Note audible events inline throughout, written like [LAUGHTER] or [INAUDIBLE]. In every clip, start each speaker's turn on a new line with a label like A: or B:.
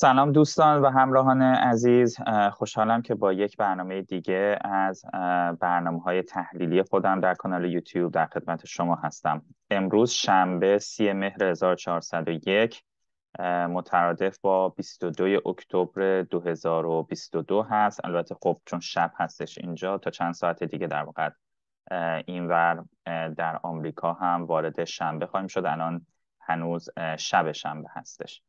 A: سلام دوستان و همراهان عزیز. خوشحالم که با یک برنامه دیگه از برنامه های تحلیلی خودم در کانال یوتیوب در خدمت شما هستم. امروز شنبه سی مهر 1401 مترادف با 22 اکتبر 2022 هست. البته خب چون شب هستش اینجا تا چند ساعت دیگه در واقع اینور در آمریکا هم وارد شنبه خواهیم شد. الان هنوز شب شنبه هستش.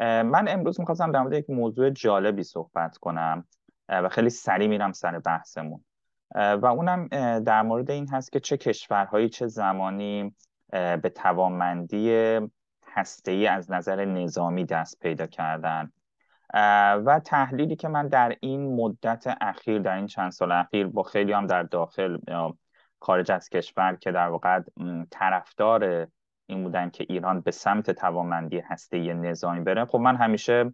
A: من امروز می‌خواستم در مورد یک موضوع جالبی صحبت کنم و خیلی سریع میرم سر بحثمون. و اونم در مورد این هست که چه کشورهایی چه زمانی به توانمندی ای از نظر نظامی دست پیدا کردن. و تحلیلی که من در این مدت اخیر در این چند سال اخیر با خیلی هم در داخل خارج از کشور که در واقع طرفدار این بودن که ایران به سمت توانمندی هسته نظامی بره. خب من همیشه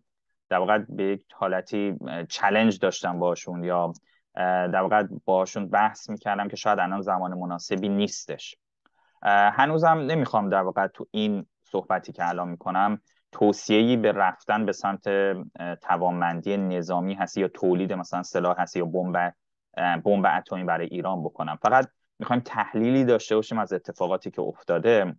A: در واقع به یک حالتی چلنج داشتم باشون یا در واقع باشون بحث می‌کردم که شاید الان زمان مناسبی نیستش. هنوزم نمی‌خوام در واقع تو این صحبتی که الان می‌کنم توصیه‌ای به رفتن به سمت توانمندی نظامی هستی یا تولید مثلا سلاح هستی یا بمب بمب اتمی برای ایران بکنم. فقط می‌خوایم تحلیلی داشته باشیم از اتفاقاتی که افتاده.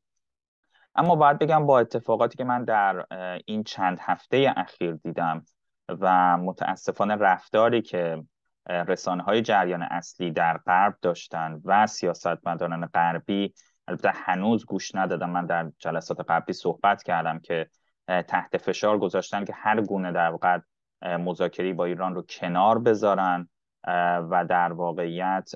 A: اما باید بگم با اتفاقاتی که من در این چند هفته اخیر دیدم و متاسفانه رفتاری که رسانه های جریان اصلی در غرب داشتن و سیاستمداران غربی البته هنوز گوش ندادم. من در جلسات قبلی صحبت کردم که تحت فشار گذاشتن که هر گونه در واقع مذاکره با ایران رو کنار بذارن. و در واقعیت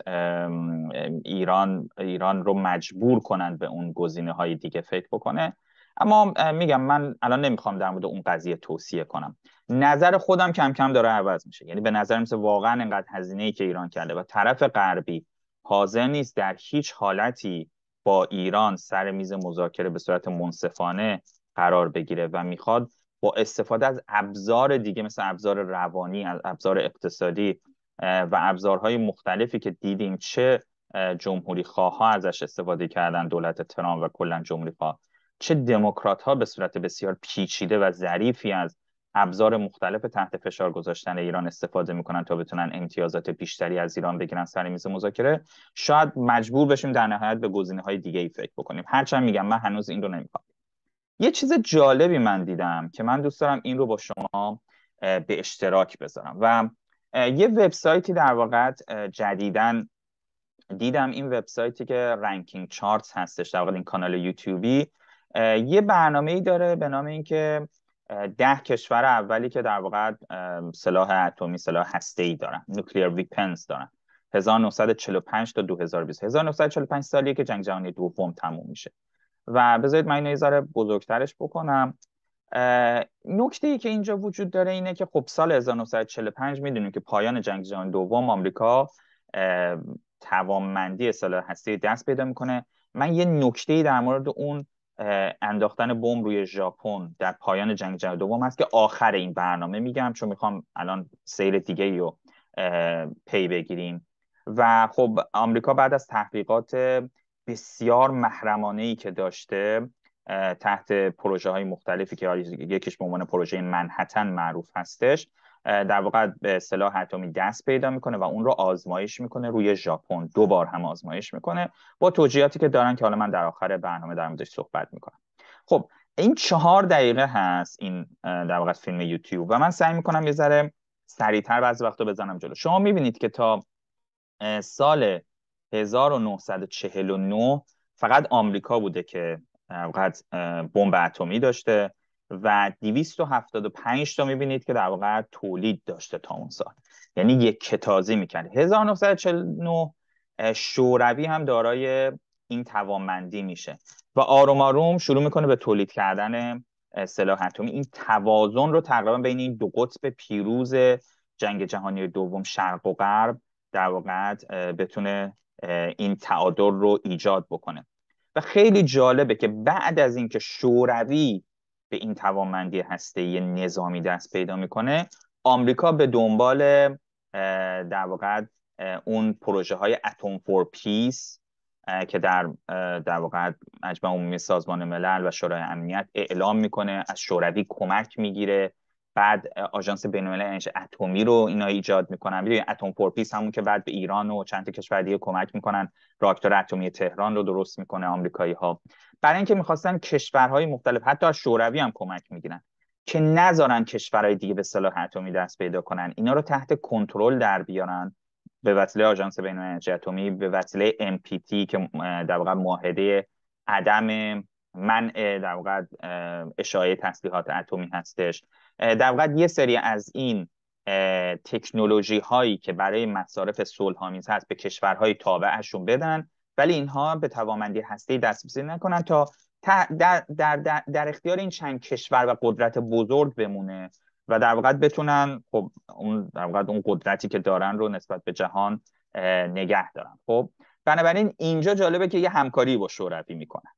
A: ایران ایران رو مجبور کنند به اون گزینه های دیگه فکر بکنه. اما میگم من الان نمی‌خوام در مورد اون قضیه توصیه کنم. نظر خودم کم کم داره عوض میشه. یعنی به نظر میسه واقعا انقدر هزینه ای که ایران کرده و طرف غربی حاضر نیست در هیچ حالتی با ایران سر میز مذاکره به صورت منصفانه قرار بگیره و می‌خواد با استفاده از ابزار دیگه مثل ابزار روانی ابزار اقتصادی و ابزارهای مختلفی که دیدیم چه جمهوری خواه ها ازش استفاده کردن دولت ترامپ و کلا جمهوری خواه چه دموکرات ها به صورت بسیار پیچیده و ظریفی از ابزار مختلف تحت فشار گذاشتن ایران استفاده می‌کنن تا بتونن امتیازات بیشتری از ایران بگیرن سر میز مذاکره. شاید مجبور بشیم در نهایت به گزینه های دیگه ای فکر بکنیم. هرچند میگم من هنوز این رو نمی‌خوام. یه چیز جالبی من دیدم که من دوست دارم این رو با شما به اشتراک بذارم. و یه وبسایتی در واقع جدیدا دیدم این وبسایتی که Ranking Charts هستش در واقع این کانال یوتیوبی. یه برنامه ای داره به نام اینکه ده کشور اولی که در واقع سلاح اتمی سلاح هسته ای دارن nuclear weapons دارن. 1945 تا 2020 1945 سالیه که جنگ جهانی دوم تموم میشه. و بذارید من اینو یه بزرگترش بکنم. نکته ای که اینجا وجود داره اینه که خب سال 1945 می‌دونیم که پایان جنگ جهانی دوم آمریکا توانمندی سلاح هسته دست پیدا می‌کنه. من یه نکته ای در مورد اون انداختن بمب روی ژاپن در پایان جنگ جهانی دوم هست که آخر این برنامه میگم چون می‌خوام الان سیر دیگه رو پی بگیریم. و خب آمریکا بعد از تحقیقات بسیار محرمانه ای که داشته تحت پروژه های مختلفی که یکیش به عنوان پروژه منحتن معروف هستش در واقع به سلاح اتمی دست پیدا می‌کنه و اون رو آزمایش می‌کنه روی ژاپن. دو بار هم آزمایش می‌کنه با توجیهاتی که دارن که حالا من در آخر برنامه در موردش صحبت می‌کنم. خب این چهار دقیقه هست این در واقع فیلم یوتیوب و من سعی می‌کنم یه ذره سریعتر بعضی وقتا بزنم جلو. شما می‌بینید که تا سال 1949 فقط آمریکا بوده که بمب اتمی داشته و 275 تا می‌بینید که در واقع تولید داشته تا اون سال. یعنی یک کتازی می‌کرد. 1949 شوروی هم دارای این توانمندی میشه و آروم آروم شروع می‌کنه به تولید کردن سلاح اتمی. این توازن رو تقریبا بین این دو قطب پیروز جنگ جهانی دوم شرق و غرب در واقع بتونه این تعادل رو ایجاد بکنه. و خیلی جالبه که بعد از اینکه شوروی به این توانمندی هسته نظامی دست پیدا می‌کنه آمریکا به دنبال در واقع اون پروژه های اتم فور پیس که در در واقع مجمع عمومی سازمان ملل و شورای امنیت اعلام می‌کنه از شوروی کمک می‌گیره. بعد آژانس بین‌المللی انرژی اتمی رو اینا ایجاد می‌کنن. می‌دونید Atoms for Peace همون که بعد به ایران و چند تا کشور دیگه کمک می‌کنن. راکتور اتمی تهران رو درست می‌کنه آمریکایی ها برای اینکه می‌خواستن کشورهای مختلف حتی از شوروی هم کمک می‌گیرن که نذارن کشورهای دیگه به سلاح اتمی دست پیدا کنن. اینا رو تحت کنترل در بیارن به وسیله آژانس بین انرژی اتمی به وسیله NPT که در واقع معاهده عدم منع در واقع اشاعه تسلیحات اتمی هستش. در واقع یه سری از این تکنولوژی هایی که برای مصارف صلحآمیز هست به کشورهای تابعشون بدن ولی اینها به توانمندی هسته دسترسی نکنن تا در, در, در, در اختیار این چند کشور و قدرت بزرگ بمونه و در واقع بتونن خب اون در واقع اون قدرتی که دارن رو نسبت به جهان نگه دارن. خب بنابراین اینجا جالبه که یه همکاری با شوروی می‌کنن.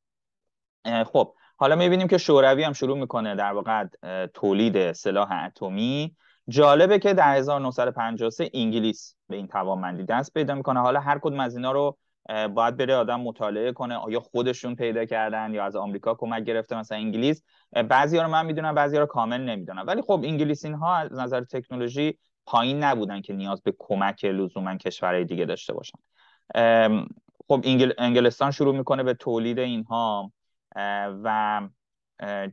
A: خب حالا می‌بینیم که شوروی هم شروع می‌کنه در واقع تولید سلاح اتمی. جالبه که در 1953 انگلیس به این توانمندی دست پیدا می‌کنه. حالا هر کدوم از اینا رو باید بره آدم مطالعه کنه آیا خودشون پیدا کردن یا از آمریکا کمک گرفته مثلا انگلیس. بعضی ها رو من می‌دونم بعضی ها رو کامل نمی‌دونم. ولی خب انگلیسین ها از نظر تکنولوژی پایین نبودن که نیاز به کمک لزوما کشورهای دیگه داشته باشن. خب انگلستان شروع می‌کنه به تولید اینها. و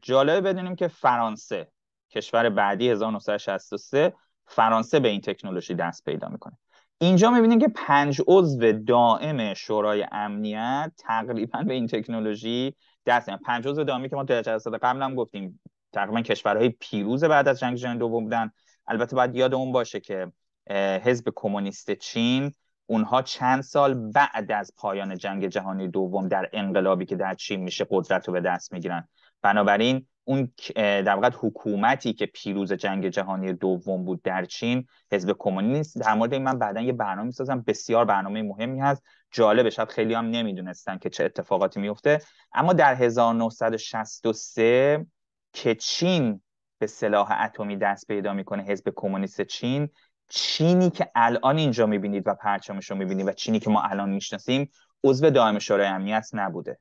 A: جالبه بدونیم که فرانسه کشور بعدی 1963 فرانسه به این تکنولوژی دست پیدا می‌کنه. اینجا می‌بینیم که پنج عضو دائم شورای امنیت تقریبا به این تکنولوژی دست میدن. پنج عضو دائمی که ما در جلسات قبل هم گفتیم تقریبا کشورهای پیروز بعد از جنگ جهانی دوم بودن. البته باید یادمون باشه که حزب کمونیست چین اونها چند سال بعد از پایان جنگ جهانی دوم در انقلابی که در چین میشه قدرت رو به دست می‌گیرن. بنابراین اون در واقع حکومتی که پیروز جنگ جهانی دوم بود در چین حزب کمونیست در مورد این من بعدا یه برنامه می‌سازم. بسیار برنامه مهمی هست. جالبه. شاید خیلی هم نمی‌دونستن که چه اتفاقاتی میفته اما در 1963 که چین به سلاح اتمی دست پیدا می‌کنه حزب کمونیست چین چینی که الان اینجا می‌بینید و پرچمش رو می‌بینید و چینی که ما الان می‌شناسیم عضو دائم شورای امنیت نبوده.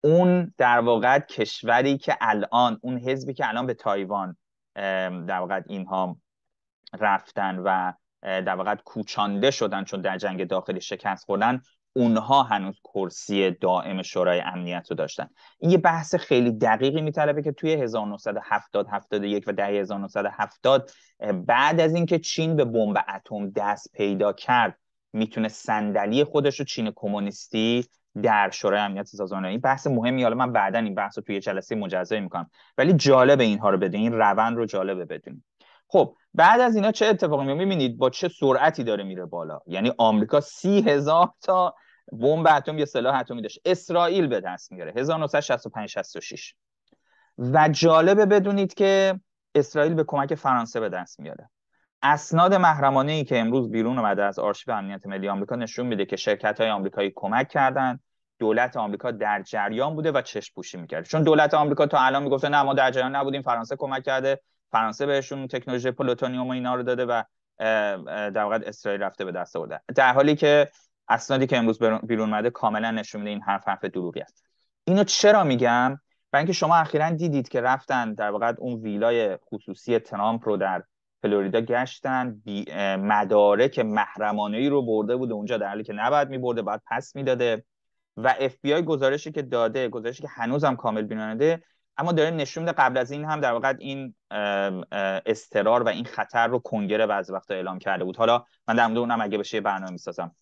A: اون در واقع کشوری که الان اون حزبی که الان به تایوان در واقع اینها رفتن و در واقع کوچانده شدن چون در جنگ داخلی شکست خوردن اونها هنوز کرسی دائم شورای امنیت رو داشتن. یه بحث خیلی دقیقی میطلبه که توی 1970 71 و دهه 1970 بعد از اینکه چین به بمب اتم دست پیدا کرد می‌تونه صندلی خودش رو چین کمونیستی در شورای امنیت سازمان این بحث مهمی حالا من بعدا این بحث رو توی جلسه مجزایی می‌کنم. ولی جالب اینها رو بدونید این روند رو جالبه بدونید خب بعد از اینا چه اتفاقی می‌بینید با چه سرعتی داره میره بالا. یعنی آمریکا سی هزار تا بمب اتم یا سلاح اتمی داشت. اسرائیل به دست میاره. 1965 66 و جالبه بدونید که اسرائیل به کمک فرانسه به دست میاره. اسناد محرمانه ای که امروز بیرون اومده از آرشیو امنیت ملی آمریکا نشون میده که شرکت های آمریکایی کمک کردن. دولت آمریکا در جریان بوده و چشم پوشی می‌کرده چون دولت آمریکا تا الان می‌گفته نه ما در جریان نبودیم فرانسه کمک کرده. فرانسه بهشون تکنولوژی پلوتونیوم و اینا رو داده و در واقع اسرائیل رفته به دست آورده. در حالی که اسنادی که امروز بیرون اومده کاملا نشون میده این حرف حرف دروغی است. اینو چرا میگم؟ برای اینکه شما اخیرا دیدید که رفتن در واقع اون ویلای خصوصی ترامپ رو در فلوریدا گشتن مدارک محرمانه ای رو برده بوده اونجا در حالی که نباید میبرده بعد پس می‌داده. و اف بی آی گزارشی که داده گزارشی که هنوزم کامل بینانده اما داره نشون میده قبل از این هم در واقع این استرار و این خطر رو کنگره بعضی وقتا اعلام کرده بود. حالا من در مورد اونم اگه بشه برنامه می‌سازم.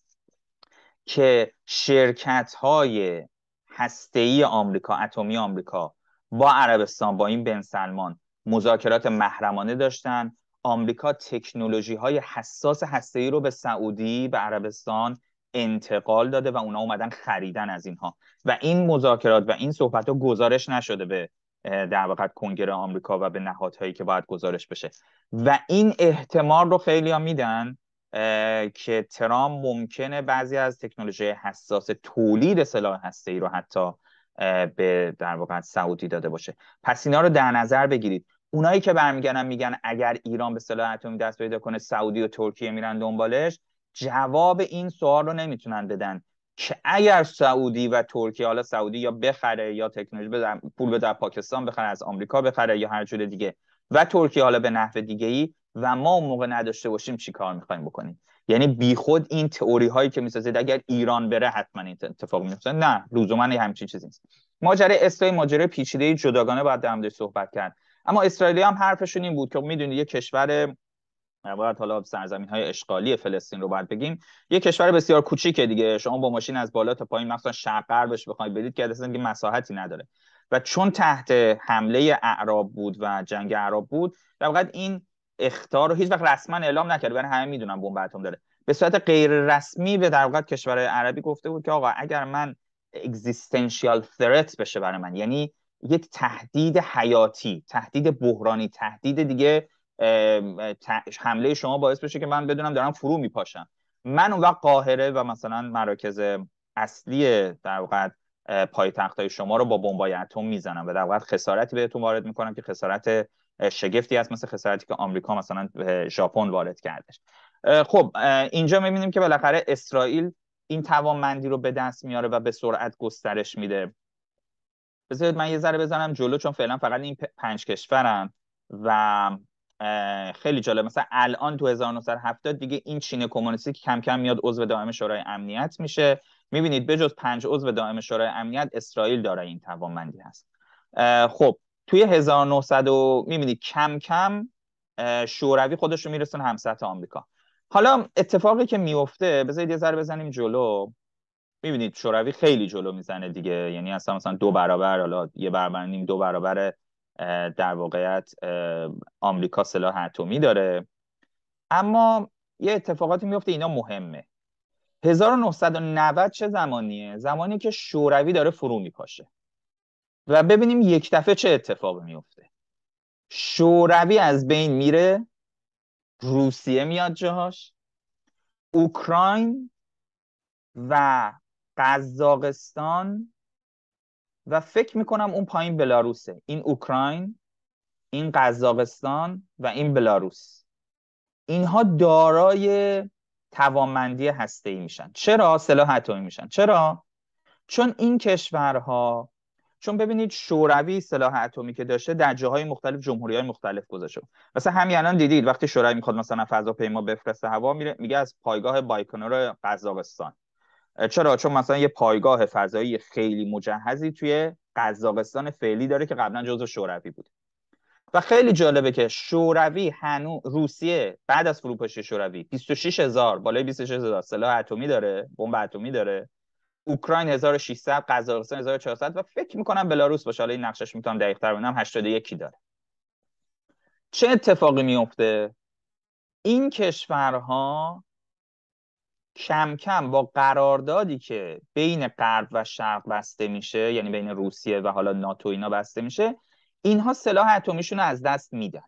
A: که شرکت های هسته آمریکا اتمی آمریکا با عربستان با این بن سلمان مذاکرات محرمانه داشتن. آمریکا تکنولوژی های حساس هسته ای رو به سعودی به عربستان انتقال داده و اونا اومدن خریدن از اینها. و این مذاکرات و این صحبت ها گزارش نشده به در واقع کنگره آمریکا و به نهادهایی که باید گزارش بشه. و این احتمال رو خیلی ها میدن که ترام ممکنه بعضی از تکنولوژی حساس تولید سلاح هسته ای رو حتی به در واقع سعودی داده باشه. پس اینا رو در نظر بگیرید. اونایی که برمیگردن میگن اگر ایران به سلاح اتمی دست پیدا کنه سعودی و ترکیه میرن دنبالش جواب این سوال رو نمی‌تونن بدن که اگر سعودی و ترکیه حالا سعودی یا بخره یا تکنولوژی پول به در پاکستان بخره از آمریکا بخره یا هر جور دیگه و ترکیه حالا به نحو دیگه ای و ما اون موقع نداشته باشیم چی کار می‌خوایم بکنیم؟ یعنی بیخود این تئوری هایی که می‌سازید اگر ایران بره حتما این اتفاق میفته نه لزوما همچین چیزی نیست. ماجرای اسرائیل ماجرای پیچیده جداگانه باید در صحبت کرد. اما اسرائیلی هم حرفشون این بود که می‌دونید یه کشور باید حالا سرزمین های اشغالی فلسطین رو باید بگیم یه کشور بسیار کوچیکه دیگه. شما با ماشین از بالا تا پایین مثلا شرق غربش بخواید برید که اصلا مساحتی نداره. و چون تحت حمله اعراب بود و جنگ اعراب بود در این اختار رو هیچ وقت رسما اعلام نکرده. برای همه می‌دونن بمب اتم داره. به صورت غیر رسمی به در واقع کشور عربی گفته بود که آقا اگر من اگزیستانشیال ثرت بشه برای من یعنی یک تهدید حیاتی تهدید بحرانی تهدید دیگه حمله شما باعث بشه که من بدونم دارم فرو میپاشم. من اون وقت قاهره و مثلا مراکز اصلی در واقع پایتخت های شما رو با بمبای اتم می‌زنم و در واقع خسارتی بهتون وارد می‌کنم که خسارت شگفتی هست مثل خسارتی که آمریکا مثلا به ژاپن وارد کردش. خب اینجا می‌بینیم که بالاخره اسرائیل این توانمندی رو به دست میاره و به سرعت گسترش میده. بذارید من یه ذره بزنم جلو چون فعلا فقط این پنج کشورن و خیلی جالب. مثلا الان تو 1970 دیگه این چین کمونیستی که کم کم میاد عضو دائم شورای امنیت میشه. می‌بینید بجز پنج عضو دائم شورای امنیت اسرائیل داره این توانمندی هست. خب توی 1900 و می‌بینید کم کم شوروی خودش رو میرسونه هم سطح آمریکا. حالا اتفاقی که میفته بذارید یه ذره بزنیم جلو. می‌بینید شوروی خیلی جلو می‌زنه دیگه. یعنی اصلا مثلا دو برابر حالا یه برابر نیم دو برابر در واقعیت آمریکا سلاح اتمی داره. اما یه اتفاقاتی میفته اینا مهمه. 1990 چه زمانیه؟ زمانی که شوروی داره فرو میپاشه. و ببینیم یک دفعه چه اتفاقی میفته. شوروی از بین میره روسیه میاد جاهاش اوکراین و قزاقستان و فکر می‌کنم اون پایین بلاروسه. این اوکراین این قزاقستان و این بلاروس. اینها دارای توانمندی هسته ای میشن. چرا؟ سلاح اتمی میشن. چرا؟ چون این کشورها چون ببینید شوروی سلاح اتمی که داشته در جاهای مختلف جمهوری های مختلف گذاشته. مثلا همین الان دیدید وقتی شوروی می‌خواد مثلا فضاپیما بفرسته هوا میره میگه از پایگاه بایکنور قزاقستان. چرا؟ چون مثلا یه پایگاه فضایی خیلی مجهزی توی قزاقستان فعلی داره که قبلا جزو شوروی بود. و خیلی جالبه که شوروی هنو روسیه بعد از فروپاشی شوروی 26 هزار بالای 26 هزار سلاح اتمی داره بمب اتمی داره. اوکراین 1600 قزاقستان 1400 و فکر می‌کنم بلاروس باشه. حالا این نقشش می‌تونم دقیق تر ببینم 81 داره؟ چه اتفاقی میفته این کشورها کم کم با قراردادی که بین غرب و شرق بسته میشه یعنی بین روسیه و حالا ناتو اینا بسته میشه اینها سلاح اتمیشون رو از دست میدن.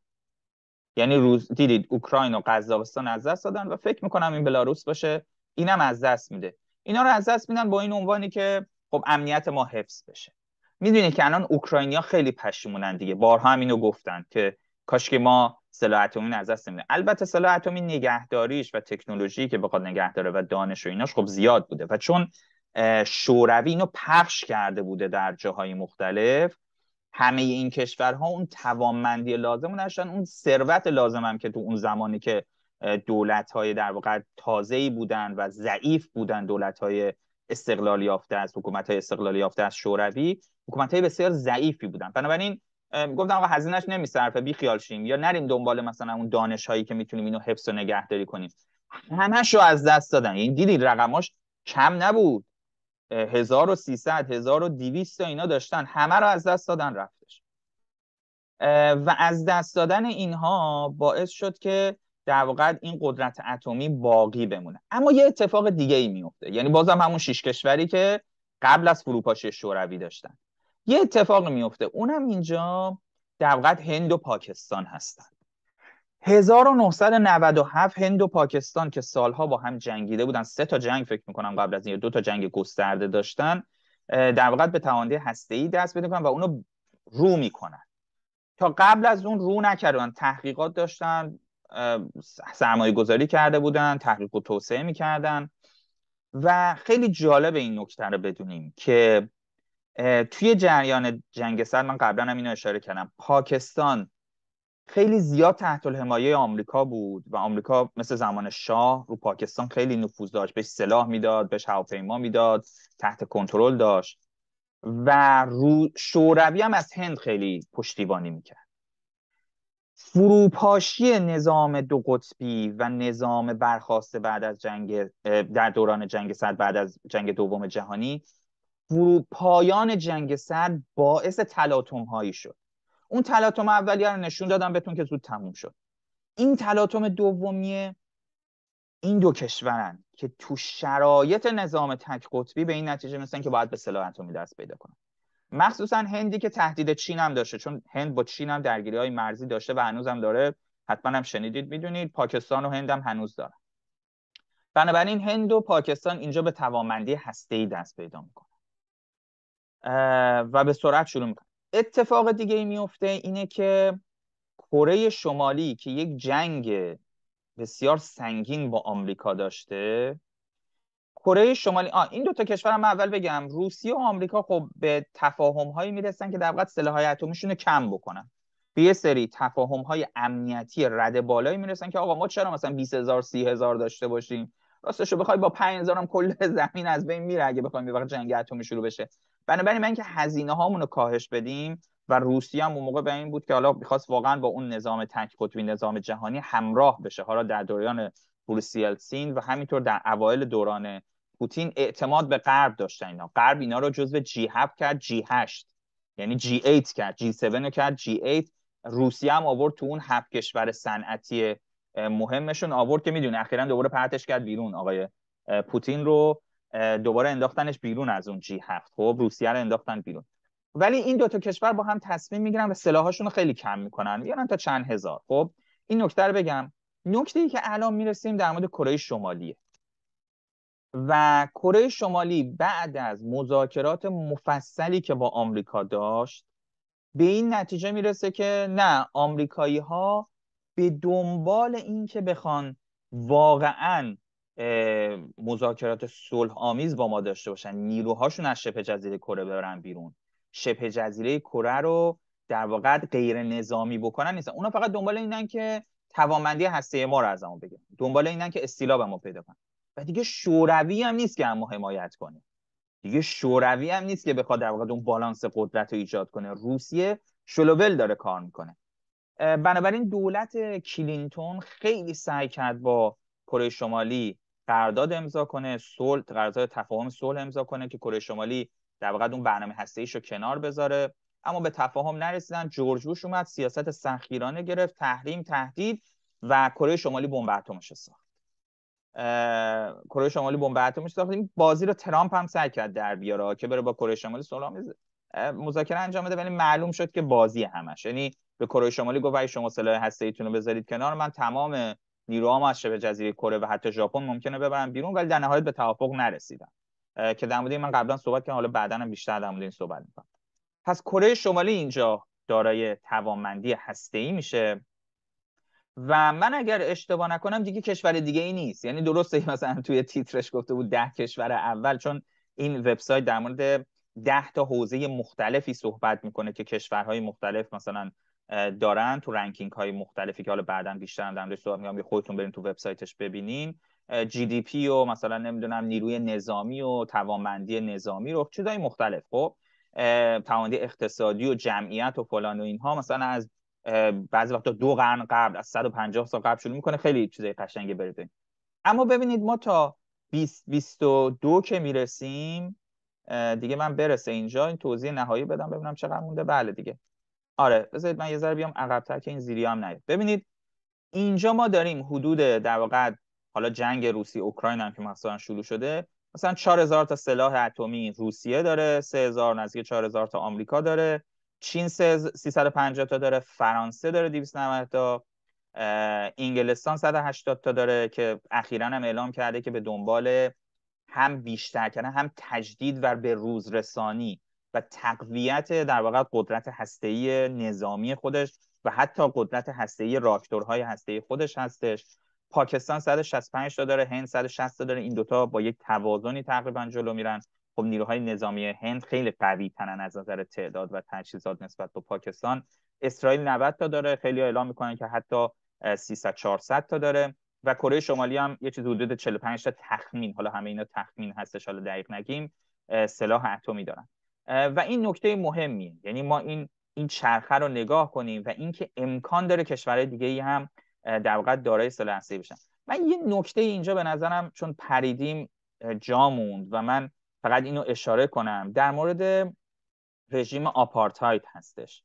A: یعنی روز دیدید اوکراین و قزاقستان از دست دادن و فکر می‌کنم این بلاروس باشه اینم از دست میده. اینا رو از دست میدن با این عنوانی که خب امنیت ما حفظ بشه. می‌دونید که الان اوکراینیا خیلی پشیمونن دیگه. بارها هم اینو گفتن که کاش که ما سلاح اتمی از دست نمیده البته سلاح اتمی نگهداریش و تکنولوژی که بخواد نگه داره و دانش و ایناش خب زیاد بوده. و چون شوروی اینو پخش کرده بوده در جاهای مختلف همه این کشورها اون توانمندی لازم داشتن اون ثروت لازم هم که تو اون زمانی که دولت های در واقع تازه بودن و ضعیف بودن دولت های استقلال یافته از حکومت های استقلال یافته از شوروی حکومت های بسیار ضعیفی بودن. بنابراین گفتم آقا هزینهش نمیصرفه بی خیال شیم. یا نریم دنبال مثلا اون دانش هایی که می‌تونیم اینو حفظ و نگهداری کنیم. همش رو از دست دادن. این دیدید رقماش کم نبود. 1300 1200 تا اینا داشتن. همه رو از دست دادن رفتش. و از دست دادن اینها باعث شد که در واقع این قدرت اتمی باقی بمونه. اما یه اتفاق دیگه ای میفته یعنی بازم همون شش کشوری که قبل از فروپاشی شوروی داشتن. یه اتفاق میفته اونم اینجا در واقع هند و پاکستان هستن. 1997 هند و پاکستان که سالها با هم جنگیده بودن سه تا جنگ فکر می‌کنم قبل از این دو تا جنگ گسترده داشتن در واقع به توانایی هسته‌ای دست کنن و اونو رو می‌کنن. تا قبل از اون رو نکردن تحقیقات داشتن سرمایه گذاری کرده بودن تحقیق و توسعه می‌کردن. و خیلی جالب این نکته رو بدونیم که توی جریان جنگ سرد من قبلا هم اینو اشاره کردم. پاکستان خیلی زیاد تحت الحمایه آمریکا بود و آمریکا مثل زمان شاه رو پاکستان خیلی نفوذ داشت. بهش سلاح می‌داد بهش هواپیما می‌داد تحت کنترل داشت. و رو شوروی هم از هند خیلی پشتیبانی می‌کرد. فروپاشی نظام دو قطبی و نظام برخواسته بعد از جنگ در دوران جنگ سرد بعد از جنگ دوم جهانی فروپایان جنگ سرد باعث تلاطم هایی شد. اون تلاطم اولیه رو نشون دادم بهتون که زود تموم شد. این تلاطم دومیه این دو کشورن که تو شرایط نظام تک قطبی به این نتیجه می‌رسن که باید به سلاح اتمی دست پیدا کنن. مخصوصا هندی که تهدید چین هم داشته چون هند با چین هم درگیری های مرزی داشته و هنوز هم داره حتما هم شنیدید می‌دونید پاکستان و هند هم هنوز دارن. بنابراین هند و پاکستان اینجا به توانمندی ای دست پیدا می‌کنن و به سرعت شروع می‌کنن اتفاق دیگه ای میفته اینه که کره شمالی که یک جنگ بسیار سنگین با آمریکا داشته کره شمالی آ این دو تا کشور هم اول بگم. روسیه و آمریکا خب به تفاهم هایی می‌رسن که در واقع سلاح های اتمیشون رو کم بکنن. به یه سری تفاهم های امنیتی رد بالایی می‌رسن که آقا ما چرا مثلا 20000 30000 داشته باشیم؟ راستش رو بخوای با 5000 هم کل [LAUGHS] زمین از بین میره اگه بخوایم یه جنگ اتمی شروع بشه. بنابراین من که هزینه هامون رو کاهش بدیم و روسیه هم اون موقع به این بود که حالا می‌خواست واقعا با اون نظام تک قطبی نظام جهانی همراه بشه. حالا در دوران بروسیل سین و همینطور در اوایل دوران پوتین اعتماد به غرب داشتن اینا. غرب اینا رو جزو جی 7 کرد جی 8 یعنی جی 8 کرد جی 7 رو کرد جی 8 روسیه هم آورد تو اون هفت کشور صنعتی مهمشون آورد که می‌دونه اخیرا دوباره پرتش کرد بیرون. آقای پوتین رو دوباره انداختنش بیرون از اون جی 7 خب روسیه رو انداختن بیرون. ولی این دو تا کشور با هم تصمیم می‌گیرن و سلاحاشون رو خیلی کم می‌کنن. میارن تا چند هزار. خب این نکته رو بگم. نکته ای که الان می‌رسیم در مورد کره شمالیه. و کره شمالی بعد از مذاکرات مفصلی که با آمریکا داشت به این نتیجه می‌رسه که نه آمریکایی ها به دنبال این که بخوان واقعا مذاکرات صلح آمیز با ما داشته باشن. نیروهاشون از شبه جزیره کره ببرن بیرون. شبه جزیره کره رو در واقع غیر نظامی بکنن نیستن اونا فقط دنبال اینن که توانمندی هسته ما رو از ما بگیرن. دنبال اینن که استیلا به ما پیدا کنن. و دیگه شوروی هم نیست که اما حمایت کنه. دیگه شوروی هم نیست که بخواد در واقع اون بالانس قدرت رو ایجاد کنه. روسیه شلوول داره کار می‌کنه. بنابراین دولت کلینتون خیلی سعی کرد با کره شمالی قرارداد امضا کنه صلح قرارداد تفاهم صلح امضا کنه که کره شمالی در واقع اون برنامه هسته رو کنار بذاره. اما به تفاهم نرسیدن جورج بوش اومد سیاست سختگیرانه گرفت تحریم تهدید و کره شمالی بمب اتمش ساخت. کره شمالی بمب اتمش ساخت این بازی رو ترامپ هم سعی کرد در بیاره که بره با کره شمالی صلح مذاکره انجام بده ولی معلوم شد که بازی همش. یعنی به کره شمالی گفت شما سلاح هسته ایتون رو بذارید کنار من تمام نیروهام از شبه جزیره کره و حتی ژاپن ممکنه ببرم بیرون ولی در نهایت به توافق نرسیدن که در مورد من قبلا صحبت کردم حالا بعدا هم بیشتر در این صحبت می‌کنم. پس کره شمالی اینجا دارای توانمندی ای میشه. و من اگر اشتباه نکنم دیگه کشور دیگه ای نیست. یعنی درسته مثلا توی تیترش گفته بود ده کشور اول چون این وبسایت در مورد ده تا حوزه مختلفی صحبت می‌کنه که کشورهای مختلف مثلا دارن تو ranking های مختلفی که حالا بعدا بیشتر در موردش صحبت میگم خودتون برین تو وبسایتش ببینین. GDP و مثلا نمی‌دونم نیروی نظامی و توانمندی نظامی رو چیزای مختلف. خب توانمندی اقتصادی و جمعیت و فلان و اینها مثلا از بعضی وقتا دو قرن قبل از 150 سال قبل شروع می‌کنه خیلی چیزای قشنگی برید اما ببینید ما تا 20 22 که می‌رسیم دیگه من برسه اینجا این توضیح نهایی بدم ببینم چقدر مونده. بله دیگه. آره بذارید من یه ذره بیام عقب‌تر که این زیری هم نیاد. ببینید اینجا ما داریم حدود در واقع حالا جنگ روسی اوکراین هم که مثلا شروع شده مثلا 4000 تا سلاح اتمی روسیه داره 3000 نزدیک 4000 تا آمریکا داره. چین 350 تا داره فرانسه داره 290 تا انگلستان 180 تا داره که اخیرا هم اعلام کرده که به دنبال هم بیشتر کردن هم تجدید و به روز رسانی و تقویت در واقع قدرت هسته‌ای نظامی خودش و حتی قدرت هسته‌ای راکتورهای هسته‌ای خودش هستش. پاکستان 165 تا داره هند 160 تا داره این دوتا با یک توازنی تقریبا جلو میرن. خب نیروهای نظامی هند خیلی قوی تنن از نظر تعداد و تجهیزات نسبت به پاکستان. اسرائیل 90 تا داره خیلی اعلام می‌کنن که حتی 300 400 تا داره و کره شمالی هم یه چیز حدود 45 تا تخمین حالا همه اینا تخمین هستش حالا دقیق نگیم سلاح اتمی دارن. و این نکته مهمیه یعنی ما این این چرخه رو نگاه کنیم و اینکه امکان داره کشورهای دیگه ای هم در واقع دارای سلاح بشن. من یه نکته اینجا به نظرم چون پریدیم جا موند و من فقط اینو اشاره کنم. در مورد رژیم آپارتاید هستش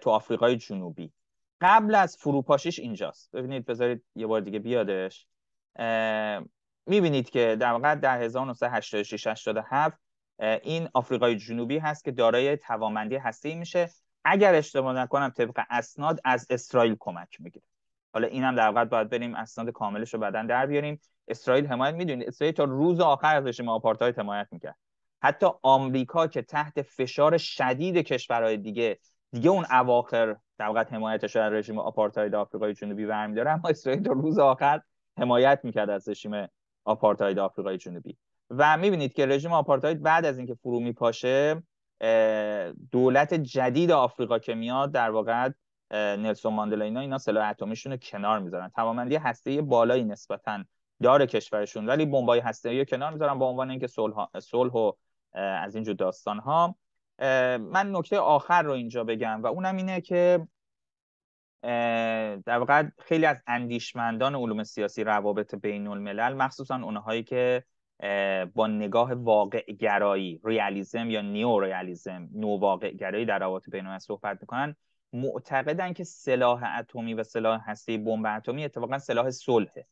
A: تو آفریقای جنوبی. قبل از فروپاشیش اینجاست. ببینید بذارید یه بار دیگه بیادش. می‌بینید که در واقع در 1986 87 این آفریقای جنوبی هست که دارای توانمندی هسته میشه. اگر اشتباه نکنم طبق اسناد از اسرائیل کمک می‌گیره. حالا اینم در واقع باید بریم اسناد کاملش رو بعدا در بیاریم. اسرائیل حمایت می‌دونید اسرائیل تا روز آخر از رژیم آپارتاید حمایت می‌کرد. حتی آمریکا که تحت فشار شدید کشورهای دیگه دیگه اون اواخر در واقع حمایتش از رژیم آپارتاید آفریقای جنوبی برمیداره اما اسرائیل تا روز آخر حمایت می‌کرد از رژیم آپارتاید آفریقای جنوبی و می‌بینید که رژیم آپارتاید بعد از اینکه فرو میپاشه دولت جدید آفریقا که میاد در واقع نلسون ماندلا اینا اینا سلاح اتمیشون رو کنار می‌ذارن. توانمندی هسته بالایی نسبتا داره کشورشون ولی بمبای هسته رو کنار می‌ذارن با عنوان اینکه صلح و از اینجور داستان ها من نکته آخر رو اینجا بگم و اونم اینه که در واقع خیلی از اندیشمندان علوم سیاسی روابط بین الملل مخصوصا اونهایی که با نگاه واقع گرایی ریالیزم یا نیو ریالیزم نو واقع گرایی در روابط بین الملل صحبت می‌کنن معتقدن که سلاح اتمی و سلاح هسته بمب اتمی اتفاقا سلاح صلحه.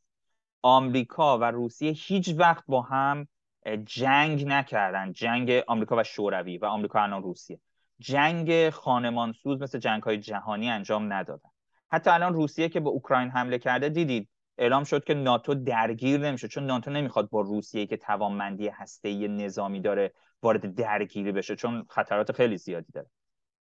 A: آمریکا و روسیه هیچ وقت با هم جنگ نکردن. جنگ آمریکا و شوروی و آمریکا الان روسیه. جنگ خانمانسوز مثل جنگ های جهانی انجام ندادن. حتی الان روسیه که به اوکراین حمله کرده دیدید اعلام شد که ناتو درگیر نمیشه چون ناتو نمی‌خواد با روسیه که توانمندی هسته نظامی داره وارد درگیری بشه چون خطرات خیلی زیادی داره.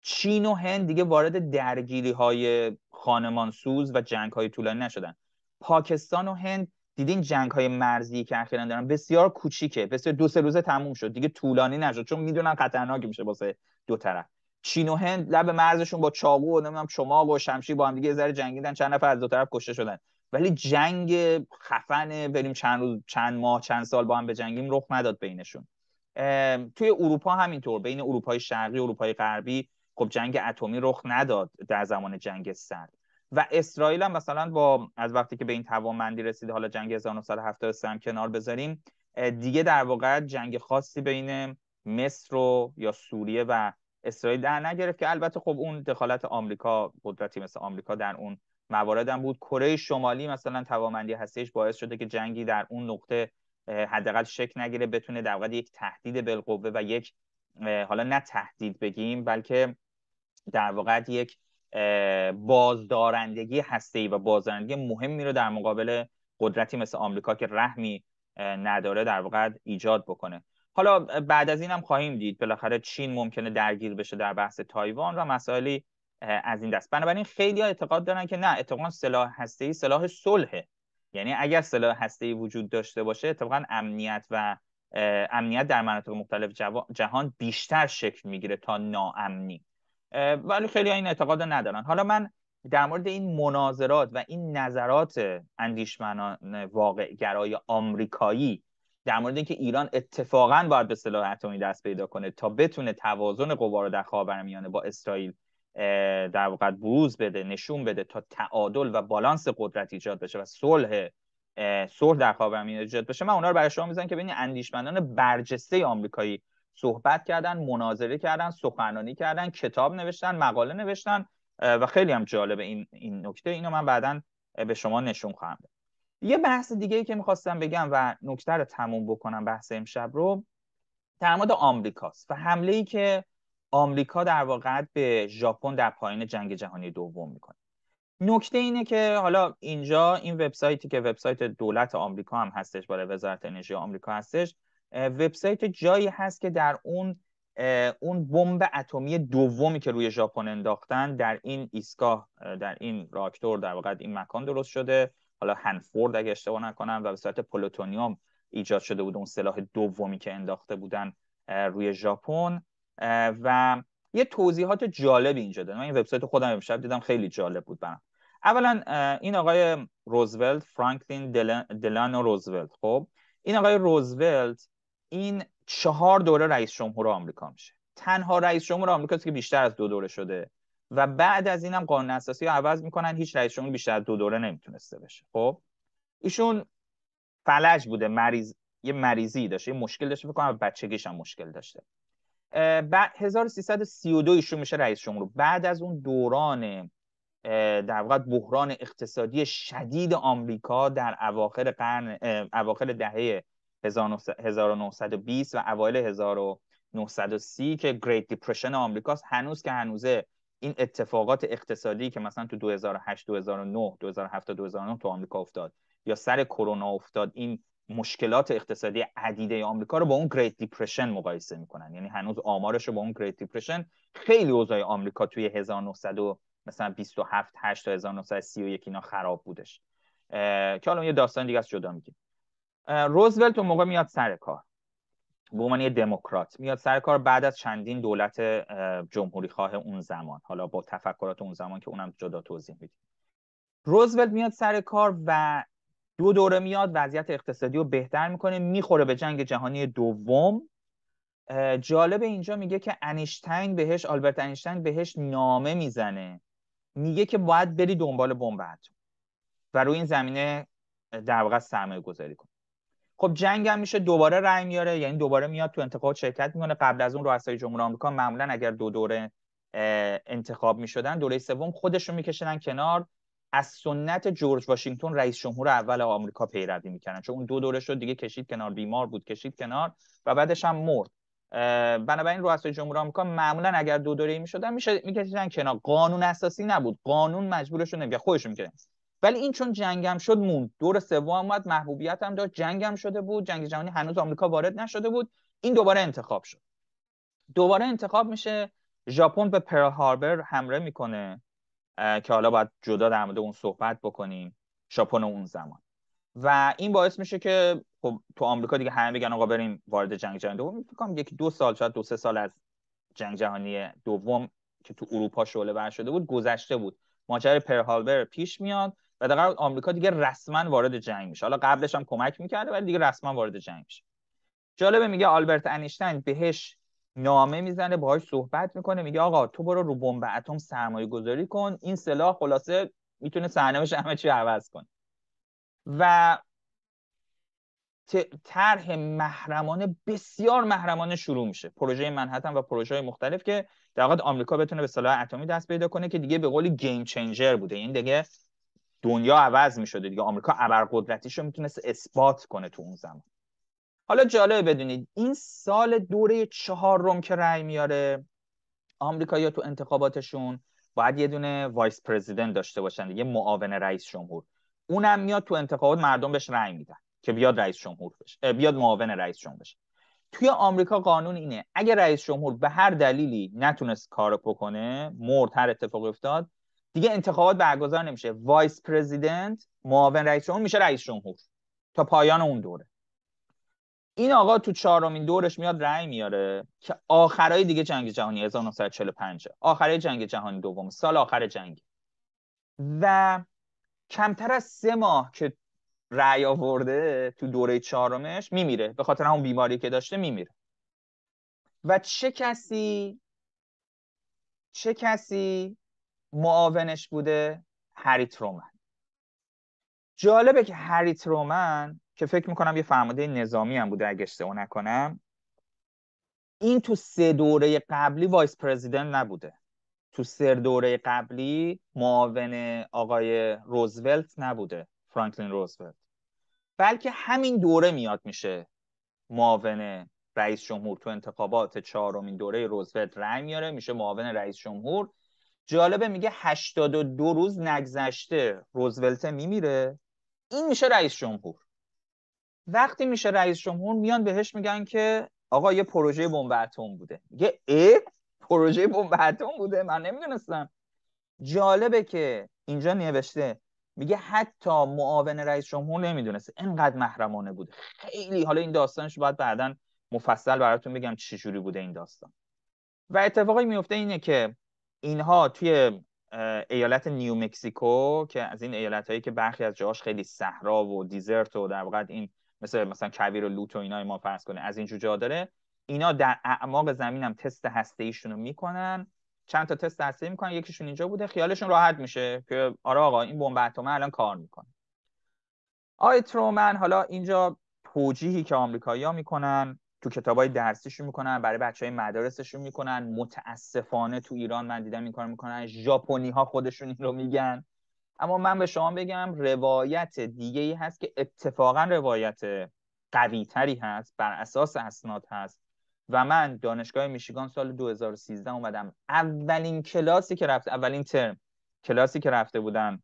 A: چین و هند دیگه وارد درگیری های خانمانسوز و جنگ های طولانی نشدن. پاکستان و هند دیدین جنگ های مرزی که اخیرا دارن؟ بسیار کوچیکه. بسیار دو سه روزه تموم شد. دیگه طولانی نشد. چون می‌دونن خطرناک میشه واسه دو طرف. چین و هند لب مرزشون با چاقو و نمی‌دونم چماق و شمشیر با هم دیگه ذره جنگیدن. چند نفر از دو طرف کشته شدن. ولی جنگ خفن بریم چند روز چند ماه چند سال با هم بجنگیم رخ نداد بینشون. توی اروپا همینطور. بین اروپای شرقی اروپای غربی خب جنگ اتمی رخ نداد در زمان جنگ سرد. و اسرائیل هم مثلا با از وقتی که به این توانمندی رسیده حالا جنگ 1973 هم کنار بذاریم دیگه در واقع جنگ خاصی بین مصر و یا سوریه و اسرائیل در نگرفت که البته خب اون دخالت آمریکا قدرتی مثل آمریکا در اون موارد هم بود. کره شمالی مثلا توانمندی هستش باعث شده که جنگی در اون نقطه حداقل شکل نگیره بتونه در واقع یک تهدید بالقوه و یک حالا نه تهدید بگیم بلکه در واقع یک بازدارندگی هسته و بازدارندگی مهمی رو در مقابل قدرتی مثل آمریکا که رحمی نداره در واقع ایجاد بکنه. حالا بعد از این هم خواهیم دید بالاخره چین ممکنه درگیر بشه در بحث تایوان و مسائلی از این دست. بنابراین خیلی ها اعتقاد دارن که نه اتفاقا سلاح هسته‌ای سلاح صلحه. یعنی اگر سلاح هسته‌ای وجود داشته باشه اتفاقا امنیت و امنیت در مناطق مختلف جهان بیشتر شکل می‌گیره تا ناامنی. ولی خیلی این اعتقاد ندارن. حالا من در مورد این مناظرات و این نظرات اندیشمنان واقع گرای آمریکایی در مورد اینکه ایران اتفاقا باید به سلاح اتمی دست پیدا کنه تا بتونه توازن قوا رو در خاورمیانه با اسرائیل در واقع بروز بده نشون بده تا تعادل و بالانس قدرت ایجاد بشه و صلح صلح در خاورمیانه ایجاد بشه. من اونا رو برای شما می‌زنم که ببینید اندیشمندان برجسته آمریکایی صحبت کردن مناظره کردن سخنرانی کردن کتاب نوشتن مقاله نوشتن و خیلی هم جالب این این نکته. اینو من بعدا به شما نشون خواهم داد. یه بحث دیگه ای که می‌خواستم بگم و نکته رو تموم بکنم بحث امشب رو در مورد آمریکاست و حمله ای که آمریکا در واقع به ژاپن در پایان جنگ جهانی دوم می‌کنه. نکته اینه که حالا اینجا این وبسایتی که وبسایت دولت آمریکا هم هستش برای وزارت انرژی آمریکا هستش وبسایت جایی هست که در اون اون بمب اتمی دومی که روی ژاپن انداختن در این ایستگاه در این راکتور در واقع این مکان درست شده. حالا هنفورد اگه اشتباه نکنم و به صورت پلوتونیوم ایجاد شده بود اون سلاح دومی که انداخته بودن روی ژاپن. و یه توضیحات جالب اینجا داره من این وبسایت خودم امشب دیدم خیلی جالب بود برام. اولا این آقای روزولت فرانکلین دلانو روزولت. خب این آقای روزولت این چهار دوره رئیس جمهور آمریکا میشه. تنها رئیس جمهور آمریکا که بیشتر از دو دوره شده و بعد از اینم قانون اساسی رو عوض می‌کنن هیچ رئیس جمهور بیشتر از دو دوره نمی‌تونسته بشه. خب؟ ایشون فلج بوده مریض یه مریضی داشته یه مشکل داشته فکر کنم بچگیش هم مشکل داشته. بعد 1332 ایشون میشه رئیس جمهور. بعد از اون دوران در واقع بحران اقتصادی شدید آمریکا در اواخر قرن اواخر دهه 1920 و اوایل 1930 که Great Depression آمریکاست. هنوز که هنوزه این اتفاقات اقتصادی که مثلا تو 2008 2009 2007 2009 تو آمریکا افتاد یا سر کرونا افتاد این مشکلات اقتصادی عدیده آمریکا رو با اون Great Depression مقایسه می‌کنن. یعنی هنوز آمارش رو با اون Great Depression خیلی اوضاع آمریکا توی 1900 مثلا 27 8 تا 1931 اینا خراب بودش. که حالا یه داستان دیگه از جدا میگیم. روزولت اون موقع میاد سر کار. به عنوان یه دموکرات. میاد سر کار بعد از چندین دولت جمهوری خواه اون زمان. حالا با تفکرات اون زمان که اونم جدا توضیح میدیم. روزولت میاد سر کار و دو دوره میاد وضعیت اقتصادی رو بهتر می‌کنه می‌خوره به جنگ جهانی دوم. جالب اینجا میگه که انیشتین بهش آلبرت انیشتین بهش نامه می‌زنه. میگه که باید بری دنبال بمب و روی این زمینه در واقع سرمایه گذاری کن. خب جنگ هم میشه دوباره رأی میاره یعنی دوباره میاد تو انتخابات شرکت می‌کنه. قبل از اون رؤسای جمهور آمریکا معمولا اگر دو دوره انتخاب می‌شدن دوره سوم خودشون میکشیدن کنار. از سنت جورج واشنگتن رئیس جمهور اول آمریکا پیروی می‌کردن. چون اون دو دوره شد دیگه کشید کنار بیمار بود کشید کنار و بعدش هم مرد. بنابراین رؤسای جمهور آمریکا معمولا اگر دو دوره می‌شدن میشه میکشیدن کنار. قانون اساسی نبود. قانون مجبورشون نمی‌کرد. خودشون می‌کردن. ولی این چون جنگم شد موند. دور سوم اومد محبوبیت هم داشت. جنگم شده بود جنگ جهانی هنوز آمریکا وارد نشده بود. این دوباره انتخاب شد. دوباره انتخاب میشه. ژاپن به پرل هاربر حمله می‌کنه که حالا باید جدا در مورد اون صحبت بکنیم. ژاپن اون زمان. و این باعث میشه که خب تو آمریکا دیگه همه بگن آقا بریم وارد جنگ جهانی. دوم فکر کنم یک دو سال شاید دو سه سال از جنگ جهانی دوم که تو اروپا شعله ور شده بود گذشته بود. ماجرای پرهالبر پیش میاد. و در آمریکا دیگه رسما وارد جنگ میشه. حالا قبلش هم کمک می‌کرده ولی دیگه رسما وارد جنگ میشه. جالبه میگه آلبرت انیشتین بهش نامه می‌زنه باهاش صحبت می‌کنه میگه آقا تو برو رو بمب اتم سرمایه گذاری کن این سلاح خلاصه می‌تونه سرنوشت همه چی عوض کنه. و طرح محرمانه بسیار محرمانه شروع میشه. پروژه منحتن و پروژه های مختلف که در واقع آمریکا بتونه به سلاح اتمی دست پیدا کنه که دیگه به قولی گیم چنجر بوده. این دیگه دنیا عوض می‌شده دیگه. آمریکا ابرقدرتیش رو می‌تونست اثبات کنه تو اون زمان. حالا جالبه بدونید این سال دوره چهارم که رأی میاره آمریکا تو انتخاباتشون باید یه دونه vice president داشته باشن یه معاون رئیس جمهور. اونم میاد تو انتخابات مردم بهش رأی میدن که بیاد رئیس جمهور بشه بیاد معاون رئیس جمهور بشه. توی آمریکا قانون اینه اگه رئیس جمهور به هر دلیلی نتونست کار بکنه مرد هر اتفاقی افتاد دیگه انتخابات برگزار نمیشه. vice president معاون رئیس جمهور میشه رئیس جمهور. تا پایان اون دوره. این آقا تو چهارمین دورش میاد رأی میاره که آخرای دیگه جنگ جهانی 1945 آخرای جنگ جهانی دوم. سال آخر جنگ. و کمتر از سه ماه که رأی آورده تو دوره چهارمش میمیره. به خاطر همون بیماری که داشته میمیره. و چه کسی چه کسی معاونش بوده هری ترومن. جالبه که هری ترومن که فکر می‌کنم یه فرمانده نظامی هم بوده اگه اشتباه نکنم این تو سه دوره قبلی vice president نبوده. تو سه دوره قبلی معاون آقای روزولت نبوده فرانکلین روزولت. بلکه همین دوره میاد میشه معاون رئیس جمهور. تو انتخابات چهارمین دوره روزولت رأی میاره میشه معاون رئیس جمهور. جالبه میگه 82 روز نگذشته روزولت میمیره. این میشه رئیس جمهور. وقتی میشه رئیس جمهور میان بهش میگن که آقا یه پروژه بمب اتم بوده. میگه ای پروژه بمب اتم بوده؟ من نمی‌دونستم. جالبه که اینجا نوشته میگه حتی معاون رئیس جمهور نمی‌دونسته انقدر محرمانه بوده. خیلی. حالا این داستانش باید بعدا مفصل براتون بگم چه جوری بوده این داستان. و اتفاقی میفته اینه که اینها توی ایالت نیو مکسیکو که از این ایالت هایی که برخی از جاهاش خیلی صحرا و دیزرت و در واقع این مثل مثلا کویر و لوت و اینا ما فرض کنه از این جا داره. اینا در اعماق زمین هم تست هسته ایشون رو می‌کنن. چند تا تست هسته می‌کنن. یکیشون اینجا بوده. خیالشون راحت میشه. که آره آقا این بمب اتمی الان کار می‌کنه. آی ترومن حالا اینجا توجیهی که آمریکایی‌ها می‌کنن. تو کتابای درسیشون می‌کنن برای بچه های مدارسشون می‌کنن. متاسفانه تو ایران من دیدم این کار می‌کنن. ژاپنی ها خودشون این رو میگن. اما من به شما بگم روایت دیگه ای هست که اتفاقا روایت قوی تری هست بر اساس اسناد هست. و من دانشگاه میشیگان سال 2013 اومدم. اولین کلاسی که رفته اولین ترم کلاسی که رفته بودن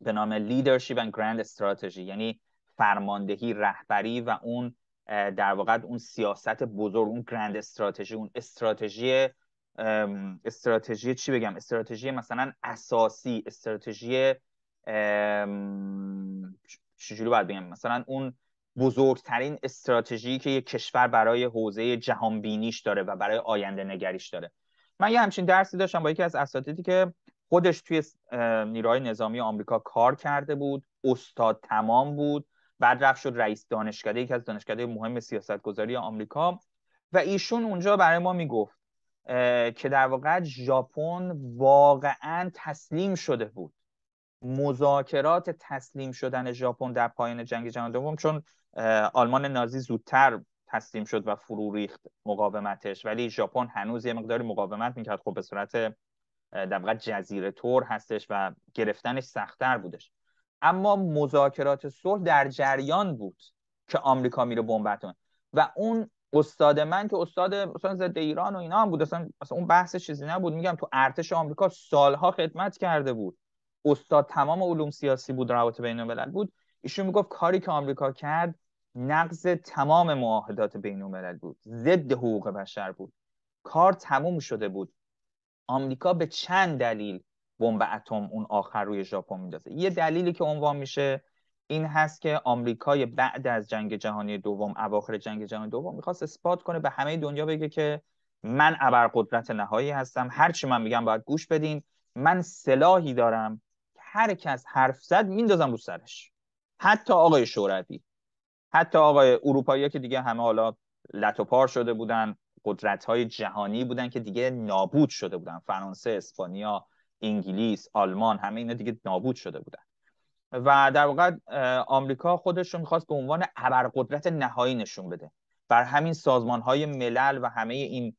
A: به نام لیدرشپ و گرند استراتژی یعنی فرماندهی رهبری و اون در واقع اون سیاست بزرگ اون گرند استراتژی اون استراتژی استراتژی چی بگم؟ استراتژی مثلا اساسی استراتژی چجوری باید بگم؟ مثلا اون بزرگترین استراتژی که یک کشور برای حوزه جهان بینیش داره و برای آینده نگریش داره. من یه همچین درسی داشتم با یکی از اساتیدی که خودش توی نیروهای نظامی آمریکا کار کرده بود استاد تمام بود. بعد رفت شد رئیس دانشکده یکی از دانشکده مهم سیاستگذاری آمریکا. و ایشون اونجا برای ما می‌گفت که در واقع ژاپن واقعا تسلیم شده بود. مذاکرات تسلیم شدن ژاپن در پایان جنگ جهانی دوم چون آلمان نازی زودتر تسلیم شد و فرو ریخت مقاومتش. ولی ژاپن هنوز یه مقداری مقاومت می‌کرد. خب به صورت در واقع جزیره تور هستش و گرفتنش سختتر بودش. اما مذاکرات صلح در جریان بود که آمریکا میره بمب و اون استاد من که استاد مثلا ضد ایران و اینا هم بود اصلا, اون بحث چیزی نبود. میگم تو ارتش آمریکا سالها خدمت کرده بود. استاد تمام علوم سیاسی بود روابط بین الملل بود. ایشون می‌گفت کاری که آمریکا کرد نقض تمام معاهدات بین الملل بود. ضد حقوق بشر بود. کار تموم شده بود. آمریکا به چند دلیل بمب اتم اون آخر روی ژاپن میندازه. یه دلیلی که عنوان میشه این هست که آمریکای بعد از جنگ جهانی دوم اواخر جنگ جهانی دوم می‌خواست اثبات کنه به همه دنیا بگه که من ابرقدرت نهایی هستم. هر چی من میگم باید گوش بدین. من سلاحی دارم. که هر کس حرف زد میندازم رو سرش. حتی آقای شوروی. حتی آقای اروپایی که دیگه همه حالا لتوپار شده بودن قدرت های جهانی بودن که دیگه نابود شده بودن. فرانسه اسپانیا انگلیس آلمان همه اینا دیگه نابود شده بودن. و در واقع آمریکا خودش رو می‌خواست به عنوان ابرقدرت نهایی نشون بده. بر همین سازمان های ملل و همه این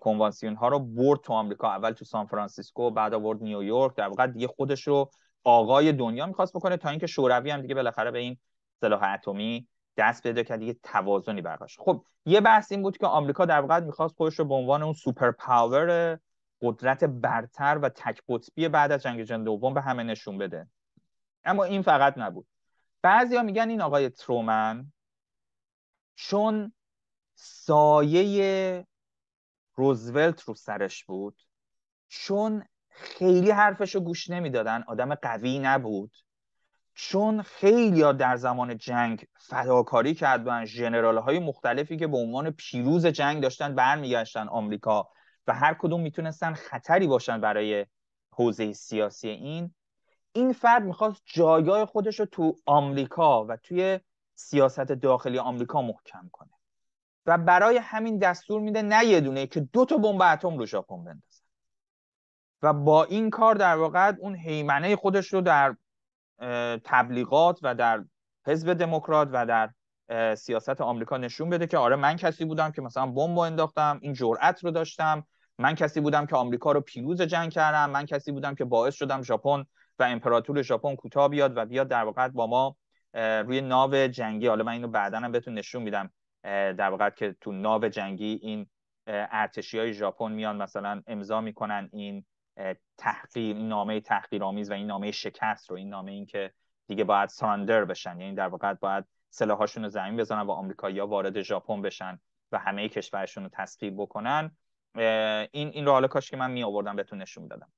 A: کنوانسیون ها رو برد تو آمریکا. اول تو سان فرانسیسکو بعد آورد نیویورک در واقع دیگه خودش رو آقای دنیا می‌خواست بکنه تا اینکه شوروی هم دیگه بالاخره به این سلاح اتمی دست پیدا کرد دیگه توازنی برقرار خب یه بحث این بود که آمریکا در واقع می‌خواست خودش رو به عنوان اون سوپر پاور قدرت برتر و تک قطبی بعد از جنگ جهانی دوم به همه نشون بده. اما این فقط نبود. بعضیا میگن این آقای ترومن چون سایه روزولت رو سرش بود چون خیلی حرفش رو گوش نمی‌دادن آدم قوی نبود چون خیلی در زمان جنگ فداکاری کردن جنرال های مختلفی که به عنوان پیروز جنگ داشتن برمیگشتن آمریکا و هر کدوم می‌تونستن خطری باشن برای حوزه سیاسی این. این فرد می‌خواست جایگاه خودش رو تو آمریکا و توی سیاست داخلی آمریکا محکم کنه. و برای همین دستور میده نه یه دونه که دو تا بمب اتم رو ژاپن بندازن. و با این کار در واقع اون هیمنه خودش رو در تبلیغات و در حزب دموکرات و در سیاست آمریکا نشون بده که آره من کسی بودم که مثلا بمب انداختم این جرأت رو داشتم. من کسی بودم که آمریکا رو پیروز جنگ کردم من کسی بودم که باعث شدم ژاپن و امپراتور ژاپن کوتاه بیاد و بیاد در واقع با ما روی ناو جنگی. حالا من اینو بعدا هم بهتون نشون میدم در واقع که تو ناو جنگی این ارتشی های ژاپن میان مثلا امضا می‌کنن این تحقیر این نامه تحقیرآمیز و این نامه شکست رو این نامه این که دیگه باید ساندر بشن. یعنی در واقع باید سلاحاشون رو زمین بزنن و آمریکایی‌ها وارد ژاپن بشن و همه کشورشون رو تسخیر بکنن. این این رو حالا کاش که من می آوردم بهتون نشون می‌دادم.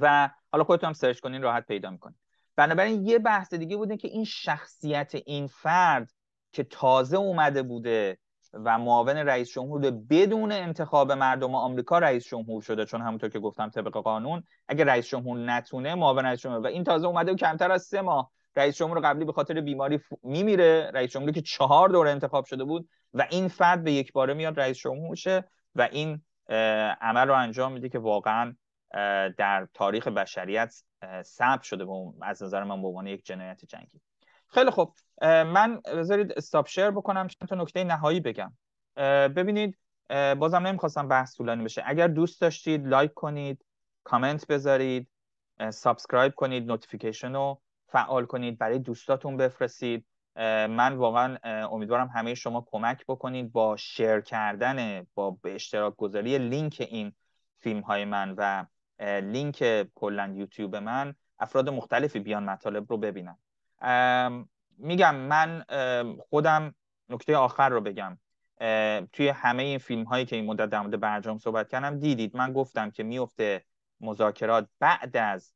A: و حالا خودتون هم سرچ کنین راحت پیدا می‌کنین بنابراین یه بحث دیگه بوده که این شخصیت این فرد که تازه اومده بوده و معاون رئیس جمهور بدون انتخاب مردم آمریکا رئیس جمهور شده چون همونطور که گفتم طبق قانون اگه رئیس جمهور نتونه معاون رئیس جمهور. و این تازه اومده و کمتر از سه ماه رئیس جمهور قبلی به خاطر بیماری ف... میمیره رئیس جمهوری که چهار دوره انتخاب شده بود و این فرد به یک باره میاد رئیس جمهور شه و این عمل رو انجام میده که واقعا در تاریخ بشریت ثبت شده از نظر من به عنوان یک جنایت جنگی. خیلی خب من بذارید stop share بکنم چند تا نکته نهایی بگم. ببینید بازم نمی‌خواستم بحث طولانی بشه. اگر دوست داشتید like کنید کامنت بذارید subscribe کنید notification رو فعال کنید برای دوستاتون بفرستید. من واقعا امیدوارم همه شما کمک بکنید با شیر کردن با اشتراک گذاری لینک این فیلم های من و لینک کلا یوتیوب من افراد مختلفی بیان مطالب رو ببینن. میگم من خودم نکته آخر رو بگم. توی همه این فیلم هایی که این مدت در مورد برجام صحبت کردم دیدید من گفتم که میفته مذاکرات بعد از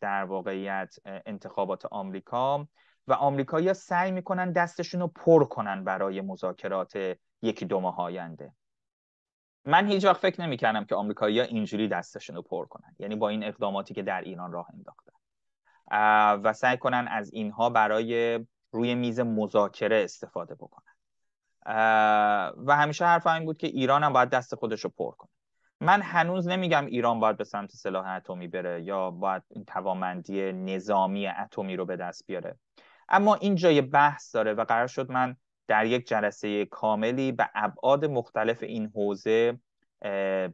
A: در واقعیت انتخابات آمریکا. و آمریکایی‌ها سعی می‌کنن دستشون رو پر کنن برای مذاکرات یکی دو ماه آینده. من هیچ وقت فکر نمی‌کردم که آمریکایی‌ها اینجوری دستشون رو پر کنن. یعنی با این اقداماتی که در ایران راه انداختن. و سعی کنن از اینها برای روی میز مذاکره استفاده بکنن. و همیشه حرف این بود که ایران هم باید دست خودش رو پر کنه. من هنوز نمیگم ایران باید به سمت سلاح اتمی بره یا باید این توامندی نظامی اتمی رو به دست بیاره. اما این جای بحث داره و قرار شد من در یک جلسه کاملی به ابعاد مختلف این حوزه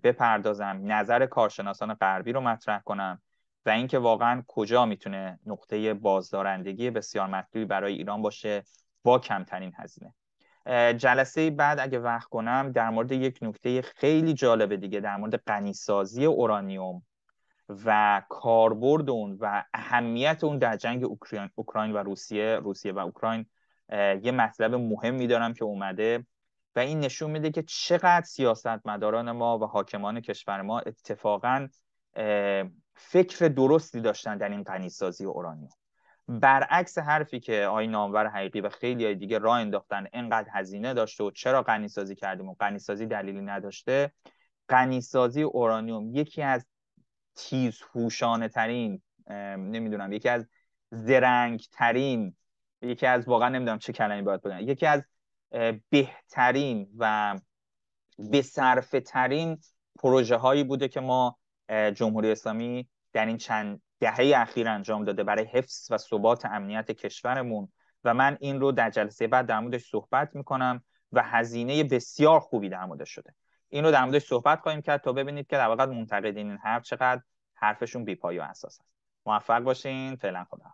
A: بپردازم نظر کارشناسان غربی رو مطرح کنم و اینکه واقعا کجا می‌تونه نقطه بازدارندگی بسیار مطلوبی برای ایران باشه با کمترین هزینه. جلسه بعد اگه وقت کنم در مورد یک نکته خیلی جالب دیگه در مورد غنیسازی اورانیوم و کاربرد اون و اهمیت اون در جنگ اوکراین, اوکراین و روسیه روسیه و اوکراین یه مطلب مهم دارم که اومده و این نشون میده که چقدر سیاستمداران ما و حاکمان کشور ما اتفاقا فکر درستی داشتن در این غنیسازی اورانیوم. برعکس حرفی که آی نامور حقیقی و خیلی های دیگه راه انداختن انقدر هزینه داشته و چرا غنیسازی کردیم و غنیسازی دلیلی نداشته غنیسازی اورانیوم یکی از تیز هوشانه ترین نمی‌دونم یکی از زرنگ ترین یکی از واقعا نمی‌دونم چه کلمه باید بگم یکی از بهترین و به ترین پروژه هایی بوده که ما جمهوری اسلامی در این چند دهه اخیر انجام داده برای حفظ و ثبات امنیت کشورمون. و من این رو در جلسه بعد در موردش صحبت می‌کنم و هزینه بسیار خوبی در شده. این رو در موردش صحبت خواهیم کرد تا ببینید که در واقع منتقدین این حرف چقدر حرفشون بیپایی و اساس است. موفق باشین. فعلا خدا